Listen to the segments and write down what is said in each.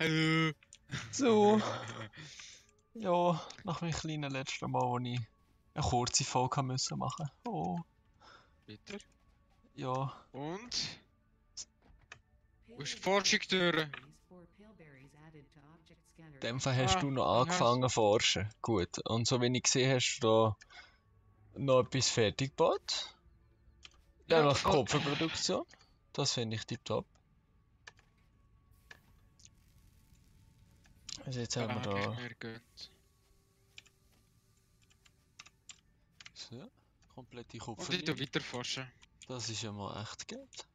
Hallo. So, ja, nach meinem kleinen letzten Mal, wo ich eine kurze Folge müssen machen. Oh, Bitte. ja. Und? Wo ist die Forschung durch? In dem Fall hast Ah, du noch angefangen zu forschen. Gut, und so wie ich gesehen hast du da noch etwas fertig gebaut. Ja, oh. Kupferproduktion. Das finde ich tipptopp. Also jetzt haben wir nicht da so, komplette Und ich tu Kupfer. weiter forschen. Das ist ja mal echt Geld.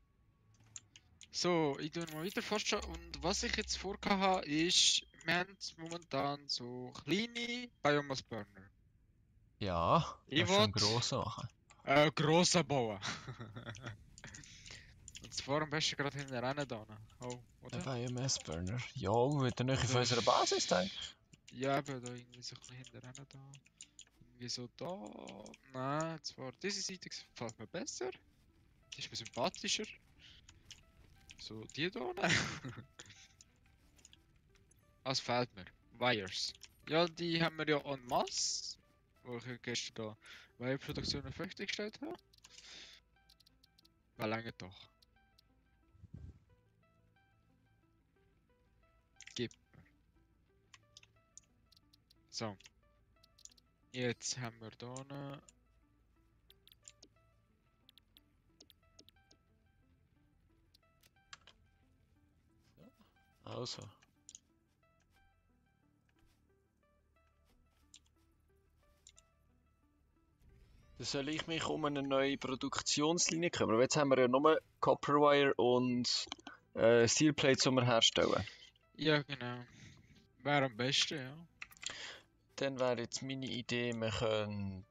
So, ich tu mal weiter forschen und was ich jetzt vorgehabt habe, ist, wir haben momentan so kleine Biomass Burner. Ja, Ich das schon wollt- gross machen. Äh, grosser bauen. und zwar am besten gerade hinten rennen da. Oh, Ein oder? Biomass-Burner. Ja, mit der Nähe von unserer Basis, denke ich. Ja, eben da irgendwie so ein bisschen hinten rennen da. Irgendwie so da. Nein, zwar diese Seite gefällt mir besser. Die ist mir sympathischer. So, die da. Was fehlt mir? Wires. Ja, die haben wir ja en masse. Wo ich gestern da Wireproduktion fertiggestellt habe. Weil lange doch. So. Jetzt haben wir da ne Also. Dann soll ich mich um eine neue Produktionslinie kümmern. Jetzt haben wir ja nur Copperwire und äh, Steelplates, die wir herstellen. Ja, genau. Wäre am besten, ja. Dann wäre jetzt meine Idee, wir können.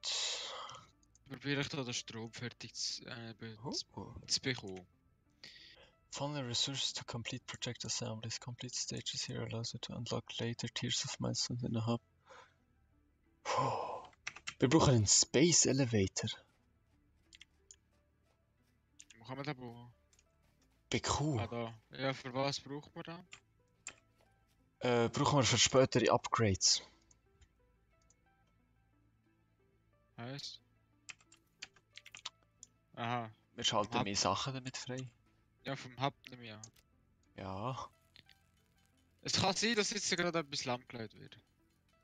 Probiere ich da den Strom fertig zu, äh, be Oh. zu, bekommen. Funnel resources to complete project assemblies. Complete stages here allows you to unlock later tiers of milestones in the hub. Puh. Wir brauchen einen Space Elevator. Wo kann man da bauen? BQ. Ah, da. Ja, für was braucht man da? Äh, brauchen wir für spätere Upgrades. Heißt? Aha. Wir schalten Hub. mehr Sachen damit frei. Ja, vom Hub nehme ich an. Ja, Es kann sein, dass jetzt gerade etwas lahmgelegt wird.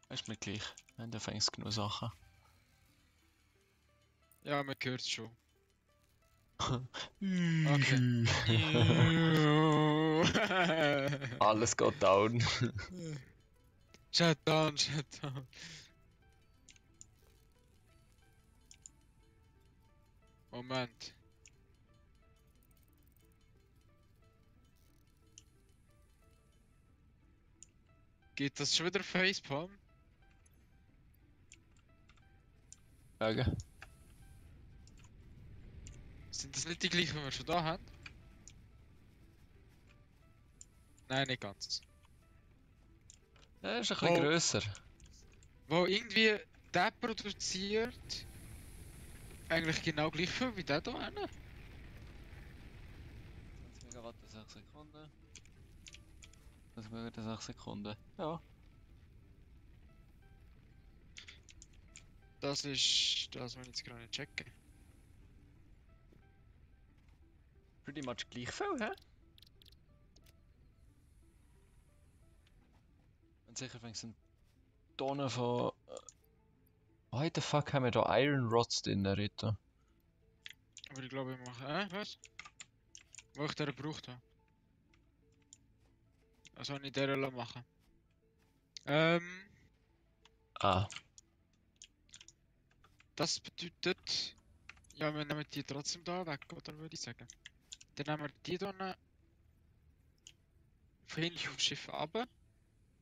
ist mir gleich. Wir haben fängst genug Sachen. Ja, man hört es schon. okay. Alles geht down. Shut down, shut down. Moment. Geht das schon wieder Facepalm? Wegen. Sind das nicht die gleichen, die wir schon da haben? Nein, nicht ganz. Ja, ist ein bisschen Oh. grösser. Wo irgendwie der produziert eigentlich genau gleich viel wie der da hinten. 20 Megawatt in 6 Sekunden. 20 Megawatt in 6 Sekunden. Ja. Das ist das, was ich jetzt gerade nicht checke. Pretty much gleich viel, hä? Und sicher fängst du Tonnen von. Why the fuck haben wir da Iron Rods drin, Rita? Aber ich glaube, ich mache. Äh, was? Wo ich den gebraucht habe. Also habe ich den lassen machen. Ähm, Ah, das bedeutet. Ja, wir nehmen die trotzdem da weg, oder würde ich sagen. Dann nehmen wir die da von hinten vom Schiff runter.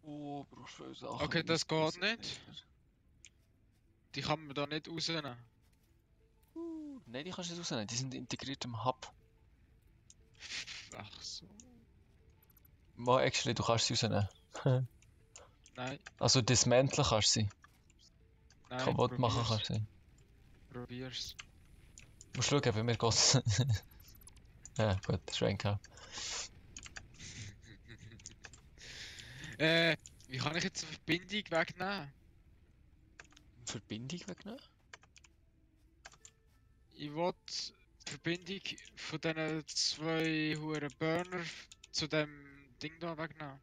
Oh, brauchst du Sachen. Okay, das geht nicht. Die kann man da nicht rausnehmen. Uh, Nein, die kannst du nicht rausnehmen. Die sind integriert im Hub. Ach so. Mal, actually, du kannst sie rausnehmen. Nein, Also, dismanteln kannst du sie. nein. Kaputt machen kannst du sie. Probier's. Du musst schauen, bei mir geht's. ja, gut, Schwenk auch. Äh, wie kann ich jetzt eine Verbindung wegnehmen? Verbindung wegnehmen? Ich will die Verbindung von diesen zwei huren Burner zu dem Ding da wegnehmen.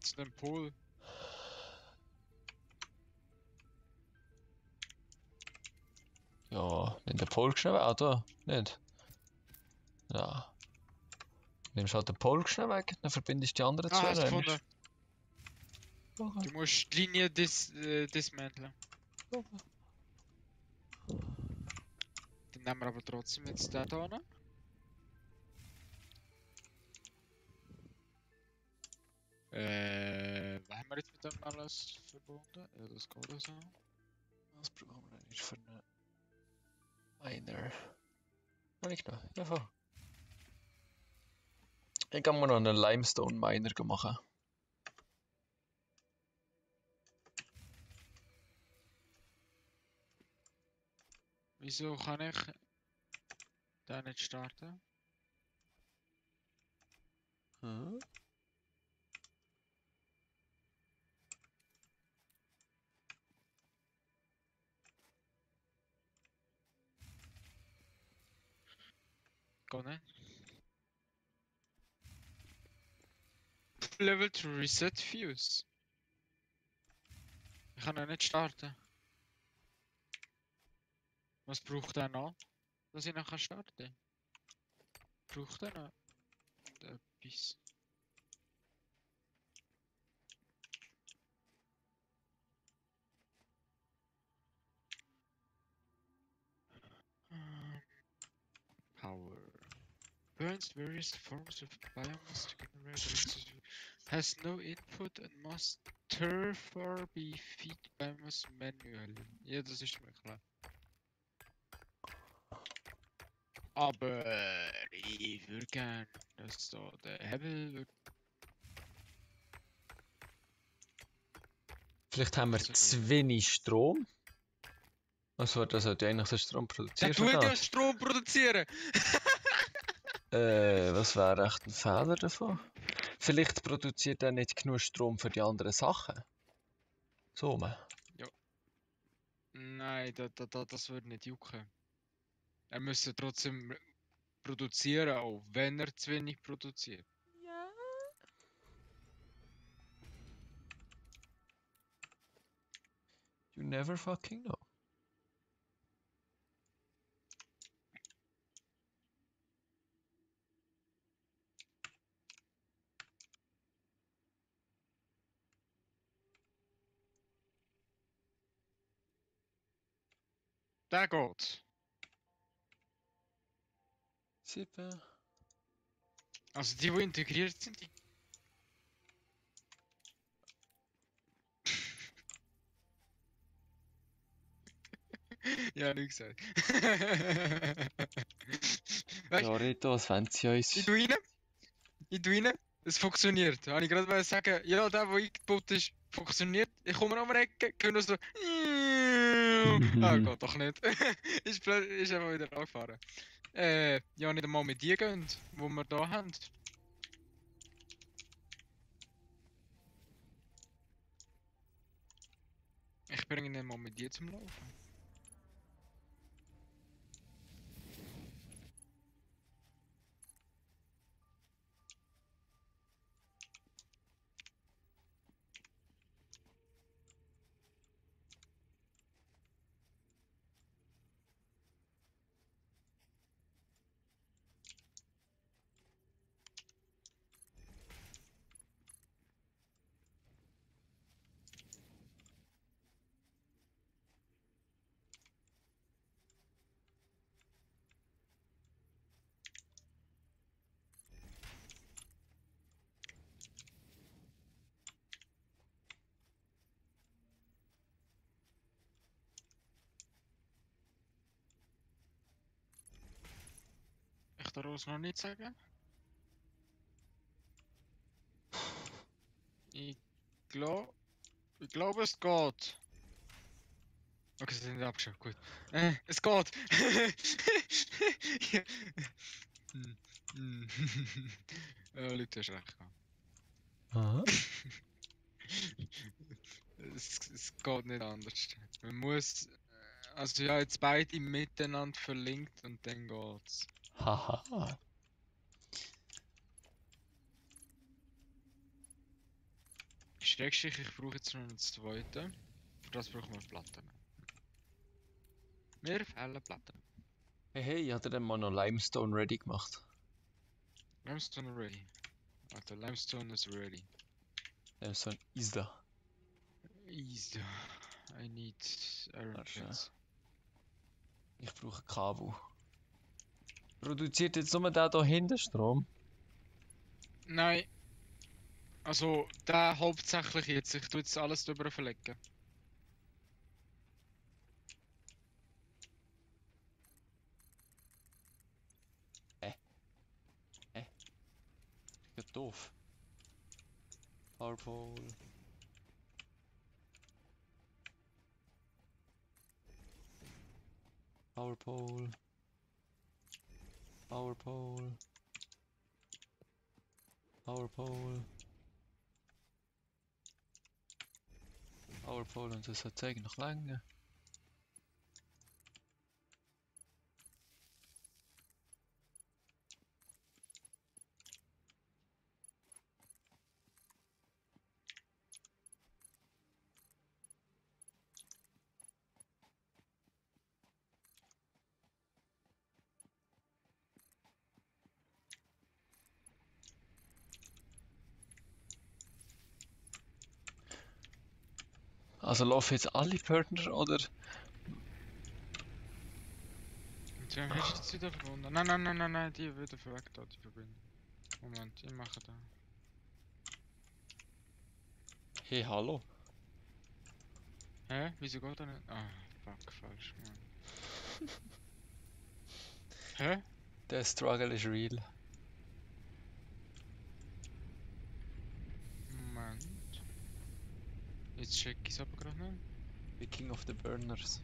Zu dem Pol. Ja, nimm den Pol schnell weg. Ah, da. Nicht. Ja. Nimmst halt den Pol schnell weg, dann verbindest du die anderen Ah, zwei. hast Okay. Du musst die Linie dis äh, dismanteln. Okay. Dann nehmen wir aber trotzdem jetzt den hier. Äh, was haben wir jetzt mit dem alles verbunden? Ja, das geht so. Was brauchen wir denn nicht für eine Miner? Noch nicht noch. Ja, voll. Ich kann mir noch einen Limestone Miner machen. Wieso kann ich den nicht starten? Hm? Nicht. Level to reset fuse. Ich kann ihn nicht starten. Was braucht er noch, dass ich kann starten Braucht er noch etwas? Ähm, Power. Burns various forms of biomass to generate electricity. Has no input and must therefore be feed biomass manually. Ja, das ist mir klar. Aber ich würde gern, dass da der Hebel wird. Vielleicht haben wir Also zu wenig Strom. Also, das sollte eigentlich den Strom Der produzieren. tut ja Strom produzieren! Äh, was wäre echt ein Fehler davon? Vielleicht produziert er nicht genug Strom für die anderen Sachen. So, man. Nein, da, da, da, das würde nicht jucken. Er müsste trotzdem produzieren, auch wenn er zu wenig produziert. Ja. You never fucking know. Der geht. Sieben. Also die, die integriert sind, die. ja, nicht gesagt. Ja, Rito, was wollen Sie uns? ich tu rein, ich tu rein, es funktioniert. Habe ich gerade sagen, ja, der, der eingebaut ist, funktioniert. Ich komme um die Ecke, höre nur so. Ah, geht doch nicht. ist, plö- ist einfach wieder angefahren. Äh, ja, nicht einmal mit die gehen, wo wir da haben. Ich bringe ihn mal mit dir zum Laufen. Es noch nicht sagen. Ich glaube, ich glaube es geht. Okay, sie sind abgeschafft, gut. Äh, es geht. Ja. Ja, Leute, hast recht gehabt. Aha. Es, es geht nicht anders. Man muss. äh, Also ja, jetzt beide miteinander verlinkt und dann geht's. Haha. Schrägstrich, ich brauche jetzt noch einen zweiten. Für das brauchen wir Platten. Mir fehlen Platten. Hey, hey, hat er denn mal noch Limestone ready gemacht? Limestone ready. Alter, Limestone is ready. Limestone ist da. Easy. I need iron. Ich brauche Kabel. Produziert jetzt nur der da hinten Strom? Nein. Also, der hauptsächlich jetzt. Ich tue jetzt alles drüber verlegen. Ja, doof. Powerpole. Powerpole. Powerpole. Powerpole. Powerpole und das hat zeker nog lange. Also laufen jetzt alle Partner oder? Und wir haben jetzt wieder verbunden. Nein, nein, nein, nein, nein, die wieder weg da, die Verbindung. Moment, ich mache da. Hey, hallo. Hä? Wieso geht er nicht? Ah, fuck, falsch, Mann. Hä? Der Struggle is real. Moment. Jetzt check ich es aber gerade nicht. The King of the Burners.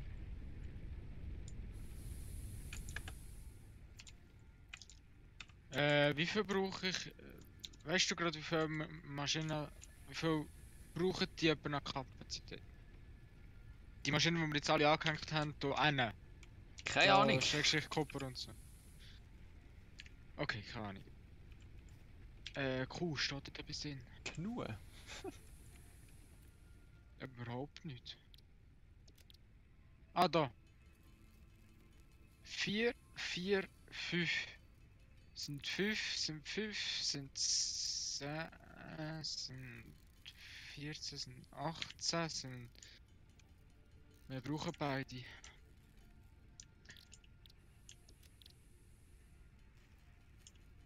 Äh, wie viel brauche ich? äh, Weißt du gerade, wie viel Ma- Maschinen. Wie viel brauchen die etwa an Kapazität? Die Maschinen, die wir jetzt alle angehängt haben, hier eine. Keine Ja, Ahnung. Schrägstrich Kupfer und so. Okay, keine Ahnung. Äh, Kuh, steht da etwas drin? Genug. Überhaupt nicht. Ah, da. 4, 4, 5. Sind 5, sind 5, sind 10, sind 14, sind 18, sind. Wir brauchen beide.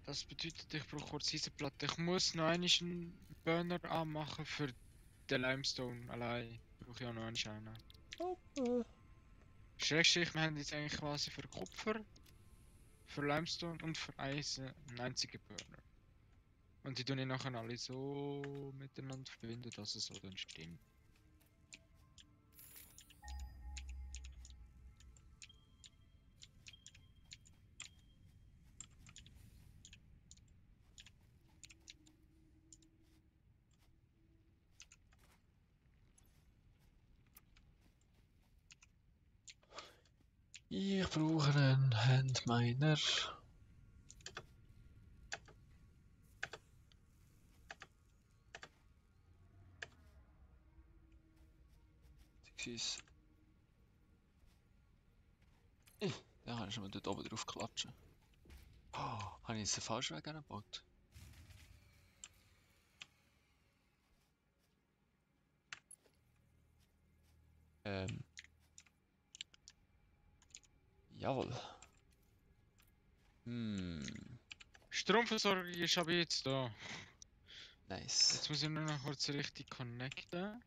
Das bedeutet, ich brauche kurz diese Platte. Ich muss noch einen Burner anmachen für den Limestone allein. Brauche ich auch noch einen. Oh, Schrägstrich, wir haben jetzt eigentlich quasi für Kupfer, für Limestone und für Eisen einen einzigen Burner. Und die tun ich nachher alle so miteinander verbinden, dass es so dann stimmt. Ich brauche einen Handminer. Da kann ich schon mal dort oben drauf klatschen. Oh, habe ich jetzt den falschen Weg angebaut? Ähm. Jawohl. Hm, Stromversorgung ist aber jetzt da. nice. Jetzt muss ich nur noch kurz richtig connecten.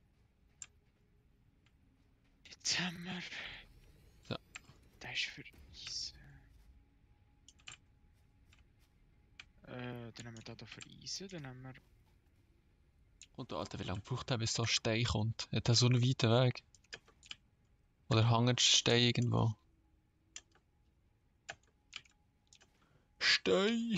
Jetzt haben wir. So. Das ist für Eisen. Äh, dann haben wir da, da für Eisen, dann haben wir. Und Alter, wie lange braucht er, bis da Stein kommt? Hat er so einen weiten Weg? Oder hängt Stein irgendwo? Stein!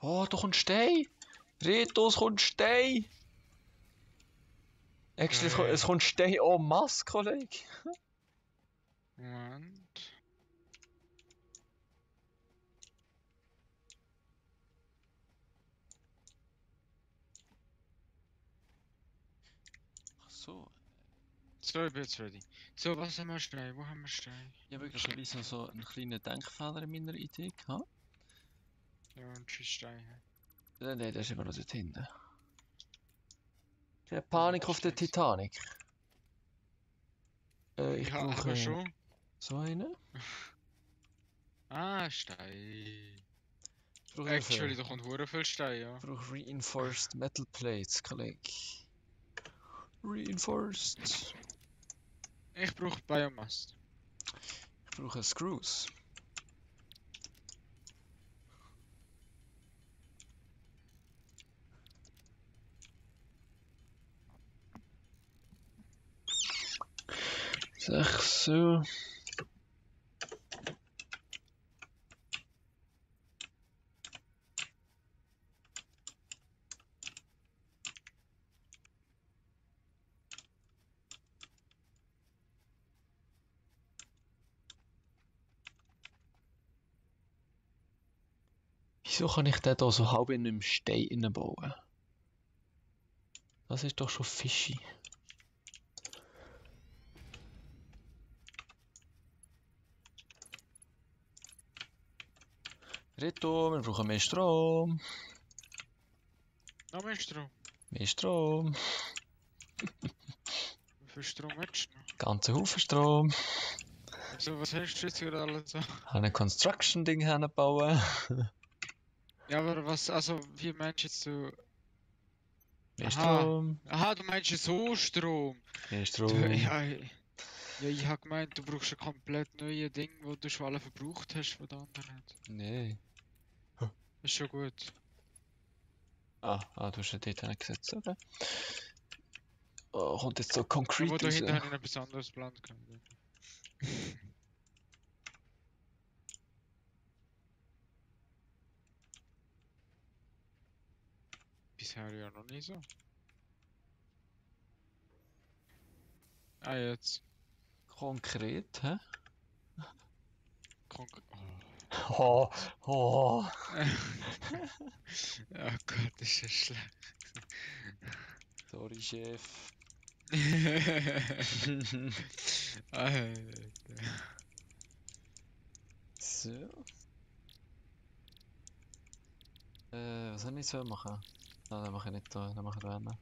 Oh, da kommt Stein! Reto, es kommt Stein! Actually, es kommt- es kommt Stein en masse, Kollege. Moment. Ach so. So, ich bin jetzt ready. So, was haben wir Stein? Wo haben wir Stein? Ich habe möglicherweise noch so einen kleinen Denkfehler in meiner Idee gehabt. Ja, und tschüss Stein. Nein, nein, der ist immer noch dort hinten. Der Panik auf der. Titanic. Äh, ich habe brauche schon. so einen. Ah, Stein. Brauche Actually, da kommt hure viel Stein, ja. ich brauche Reinforced Metal Plates, Kollege. Reinforced. Ich brauche Biomass. Ich brauche Screws. Zeg zo. Wieso kann ich den da so halb in einem Stein bauen? Das ist doch schon fishy. Rito, wir brauchen mehr Strom. Noch mehr Strom. Mehr Strom. Wie viel Strom hättest du noch? Ganze Haufen Strom. So, was hast du jetzt wieder alles so? Habe ein Construction-Ding hinbauen. Ja, aber was, also, wie meinst du jetzt du? Mehr Aha. Strom. Aha, du meinst ja so Strom. Mehr Du, Strom. ja, ich- ja, ich hab gemeint, du brauchst ein komplett neues Ding, wo du schon alle verbraucht hast von den anderen. Nee. Ist schon gut. Ah, ah, du hast ja dort hingesetzt, oder? Oh, kommt jetzt so Aber Concrete da raus. hinten habe ich etwas anderes geplant. Bisher ja noch nie so. Ah, jetzt. Konkret, hä? Konk oh. Oh, oh. oh Gott, ist das schlecht. Sorry, Chef. Alter. so. Äh, was soll ich so machen? Nein, das mache ich nicht da, das mache ich da hinten.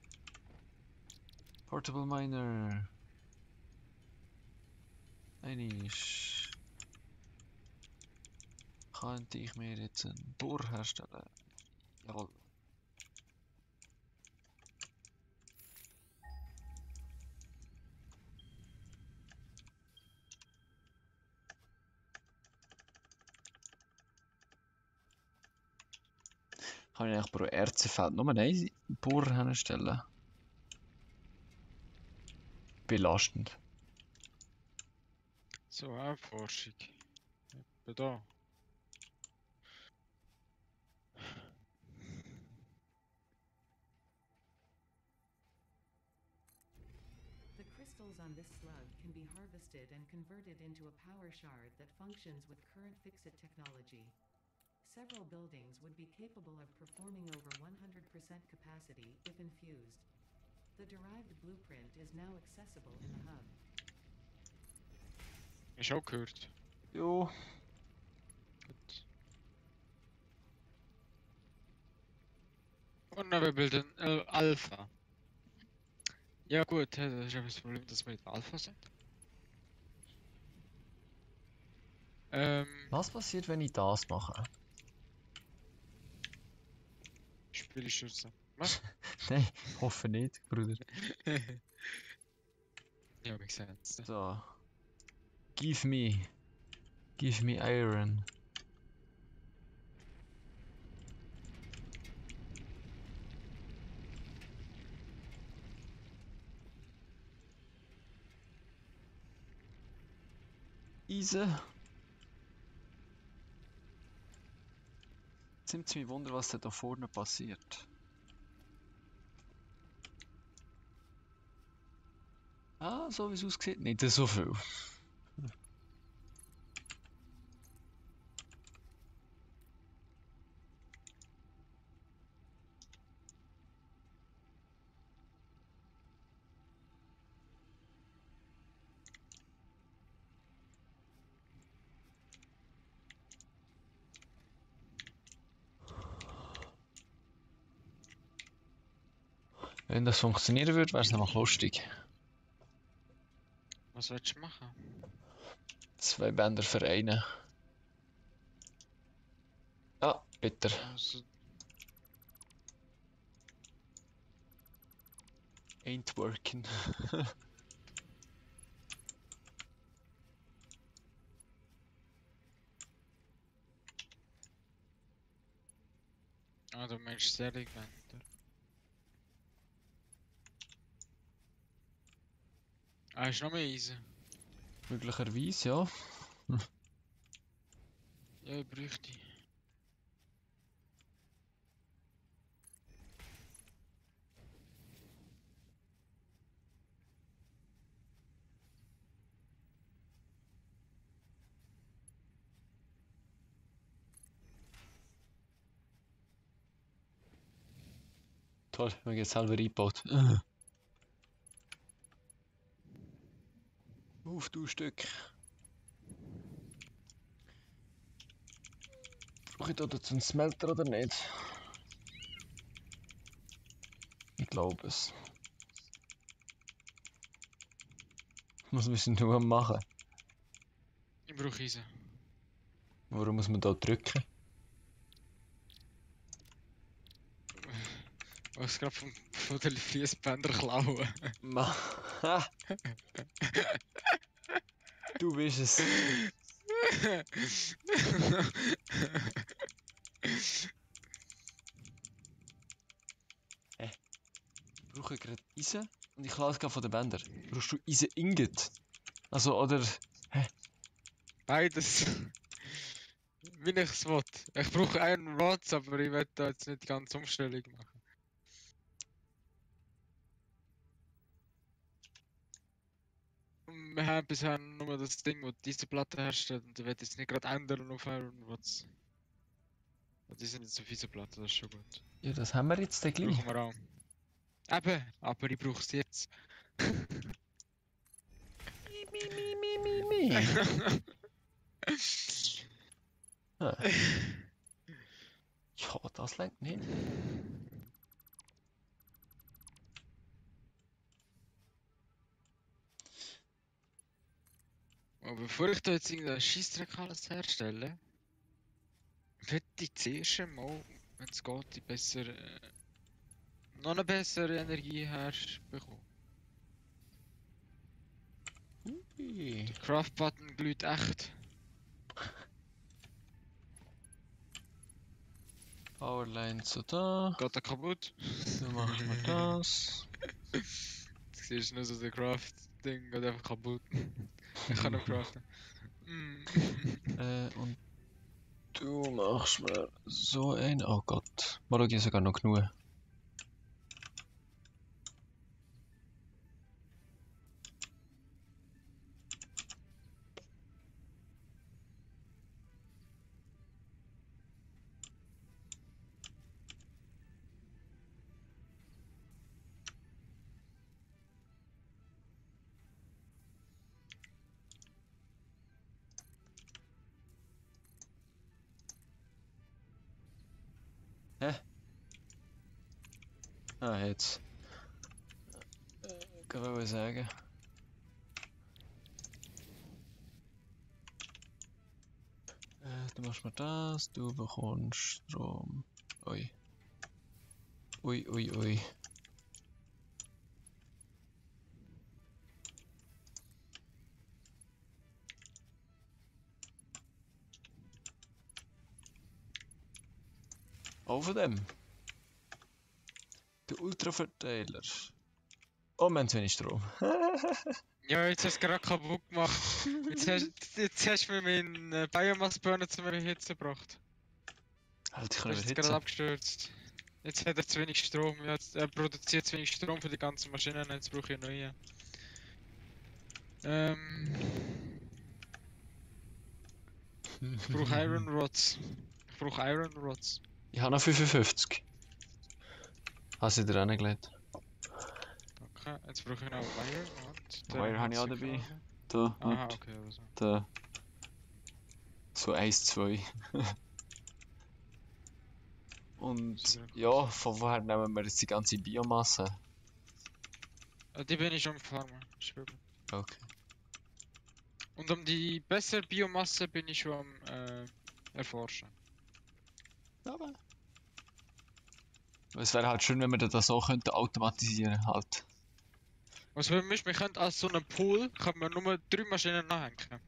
Portable Miner. Einisch. Könnte ich mir jetzt einen Bohr herstellen? Jawohl. Kann ich eigentlich pro Erzfeld nur einen Bohr herstellen? Belastend. So, Erforschung. Etwa da. The crystals on this slug can be harvested and converted into a power shard that functions with current Fixit technology. Several buildings would be capable of performing over 100% capacity if infused. The derived blueprint is now accessible in the hub. Hast du auch gehört? Jo. Gut. Und dann wir bilden äh, Alpha. Ja gut, hä, das ist eben das Problem, dass wir nicht Alpha sind. Ähm, Was passiert, wenn ich das mache? Spiel ist schützen. Was? Nein, hoffe nicht, Bruder. ja, makes sense. So. Give me. Give me iron. Easy. Nimmt es mich Wunder, was da vorne passiert. Ah, so wie es aussieht, nicht so viel. Wenn das funktionieren würde, wäre es noch lustig. Was willst du machen? Zwei Bänder vereinen. Ah, bitter. Also, Ain't working. ah, du meinst Seligwender. Ah, ist noch mehr Eisen. Möglicherweise, ja. Ja, ich bräuchte. Toll, wir haben jetzt selber eingebaut. Auf du Stück. Brauche ich da dazu einen Smelter oder nicht? Ich glaube es. Was müssen wir nur machen? Ich brauche Eisen. Warum muss man da drücken? Was gerade von, von den Fließbändern klauen. Ma. Du bist es. Ich brauche gerade Eisen und ich lasse gerade von den Bändern. Brauchst du Eisen Ingot? Also, oder. Beides. Wie ich es will. Ich brauche einen Rods, aber ich will da jetzt nicht die ganze Umstellung machen. Haben bisher nur das Ding, das diese Platte herstellt und ich will jetzt nicht gerade ändern auf Iron Rods. Die sind jetzt auf dieser Platte, das ist schon gut. Ja, das haben wir jetzt gleich. Brauchen wir auch. Eben, aber ich brauche es jetzt. Mi, mi, mi, mi, mi. Ah. Ja, das lenkt nicht. Aber bevor ich da jetzt irgendeinen Scheissdreck alles herstelle, würde ich zuerst mal, wenn es geht, die bessere, äh, noch eine bessere Energie herbekommen. Ui. Der Craft-Button glüht echt. Powerline so da. Geht er kaputt? Dann machen wir das. Du siehst nur so, der Craft-Ding geht einfach kaputt. Ich kann noch craften. Äh, und du machst mir so ein. Oh Gott. Mal schauen, sogar noch genug. Jetzt. Äh, Kann ich sagen. Äh, du machst mir das, du bekommst Strom. Ui. Ui, ui, ui. Over dem. Der Ultraverteiler. Oh, wir haben zu wenig Strom. Ja, jetzt hast du gerade kaputt gemacht. Jetzt hast, jetzt hast du mir meinen äh, Biomass-Burner zu mir Hitze gebracht. Halt, ich kann jetzt gerade abgestürzt. Jetzt hat er zu wenig Strom. Er produziert zu wenig Strom für die ganzen Maschinen. Jetzt brauche ich neue. Ähm, ich brauche Iron Rods. Ich brauche Iron Rods. Ich habe noch 55. Hast du dir reingelegt? Okay, jetzt brauche ich noch Wire und. der Wire habe ich auch dabei. Da, Aha, und okay, also. da. So 1, 2. Und ja, von woher nehmen wir jetzt die ganze Biomasse? Äh, Die bin ich schon farmen. Ist wirklich. Okay. Und um die bessere Biomasse bin ich schon am äh, erforschen. Aber. Es wäre halt schön, wenn wir das so könnten automatisieren halt. Was wir müssen, wir können als so einen Pool können wir nur drei Maschinen nachhängen.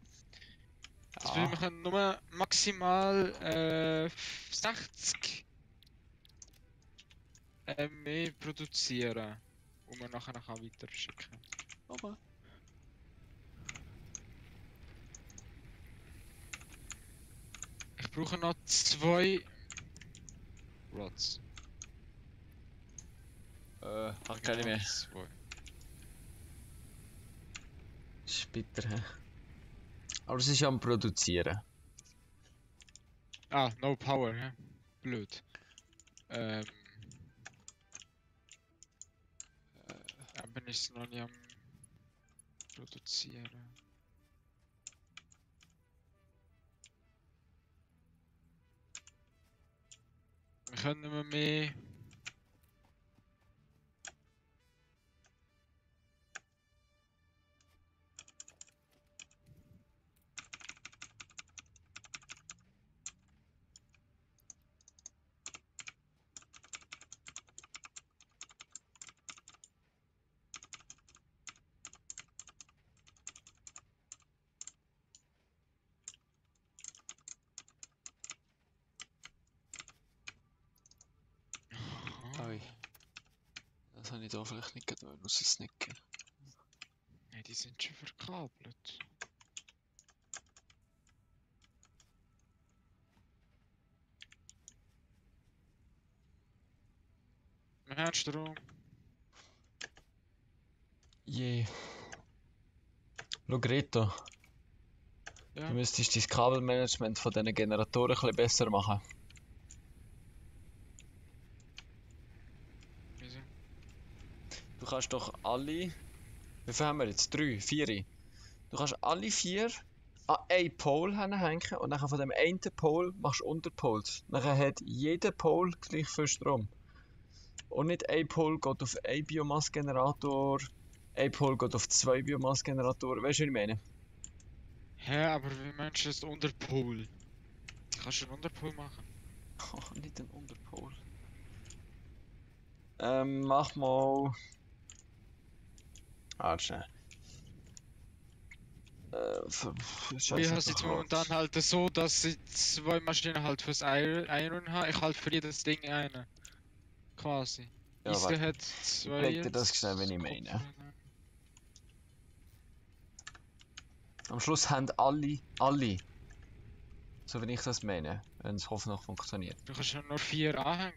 Das bedeutet, wir Ah, können nur maximal äh, 60 ME produzieren, die man nachher noch weiter schicken aber. Ich brauche noch zwei Rods. Äh, hab keine mehr. Ist bitter, hä? Aber es ist am Produzieren. Ah, no power, hä? Blöd. Ähm. Äh, aber ist noch nicht am produzieren. Wir können nicht mehr mehr. Ui. Das habe ich da vielleicht nicht gerade raussnicken. Nee, die sind schon verkabelt. Wir haben Strom. Je. Schau, Greta, Ja. du müsstest dein Kabelmanagement von diesen Generatoren ein bisschen besser machen. Wieso? Du kannst doch alle. Wie viel haben wir jetzt? Drei? Vier? Du kannst alle vier an einen Pole hängen und dann von dem einen Pole machst du Unterpoles. Dann hat jeder Pole gleich viel Strom. Und nicht ein Pole geht auf einen Biomassgenerator, ein Pole geht auf zwei Biomassgeneratoren. Weißt du, was ich meine? Hä, aber wie meinst du das Unterpol? Kannst du einen Unterpol machen? Oh, nicht ein Unterpol. Ähm, mach mal. Ah, schnell. Äh, ich habe es jetzt momentan halt so, dass ich zwei Maschinen halt fürs Iron, habe. Ich halt für jedes Ding eine. Quasi. Ja, Isle hat zwei. leg dir das schnell, wenn ich meine. Am Schluss haben alle, alle. So wie ich das meine, wenn es hoffentlich funktioniert. Du kannst ja nur vier anhängen.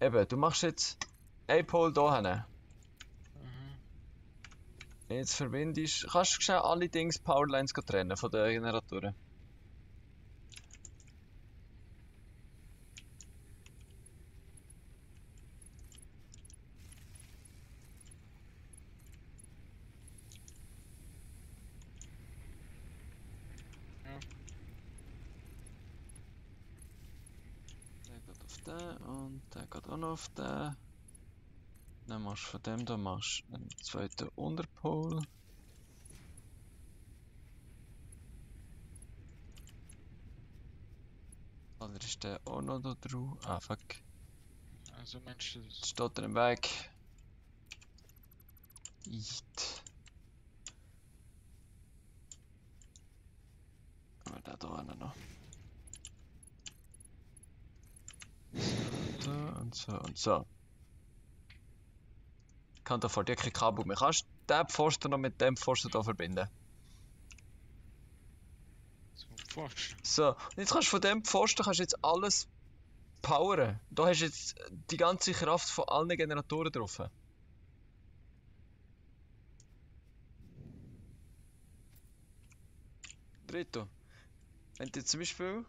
Eben, du machst jetzt ein Pole hier hin. Jetzt verbindest kannst du schnell alle Dings Powerlines trennen von den Generatoren. Der geht auf den und der geht auch noch auf den. Dann machst du von dem da machst einen zweiten Unterpol. Oder ist der auch noch da drauf? Ah, fuck. Also das? Jetzt steht er im Weg. Eat. Aber da da einer noch. So und so und so. Ich kann da vor dir kein Kabel mehr. Kannst du den Pfosten noch mit dem Pfosten hier verbinden? So und jetzt kannst du von dem Pfosten kannst jetzt alles powern. Da hast du jetzt die ganze Kraft von allen Generatoren drauf. Drito. Wenn du zum Beispiel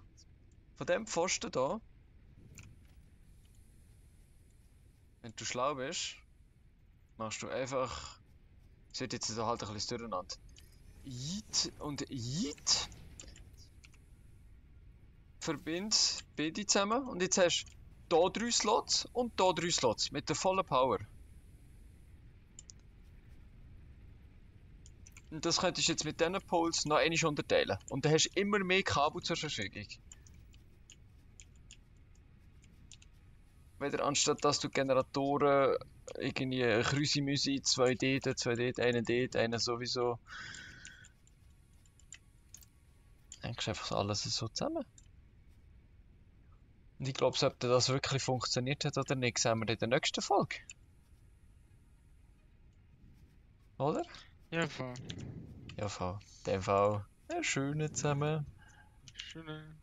von dem Pfosten da, wenn du schlau bist, machst du einfach, es wird jetzt halt ein bisschen durcheinander. Yeet und Yeet. Verbind beide zusammen und jetzt hast du hier drei Slots und hier drei Slots mit der vollen Power. Und das könntest du jetzt mit diesen Poles noch einmal unterteilen. Und dann hast du immer mehr Kabel zur Verfügung. Wieder anstatt dass du Generatoren irgendwie Krüsimüsi, zwei dort, zwei dort, einen dort, einen sowieso. Eigentlich einfach alles so zusammen. Und ich glaube, ob das wirklich funktioniert hat oder nicht, sehen wir in der nächsten Folge. Oder? Ja, voll. Ja, voll. In dem Fall. Einen schönen zusammen. Schöne.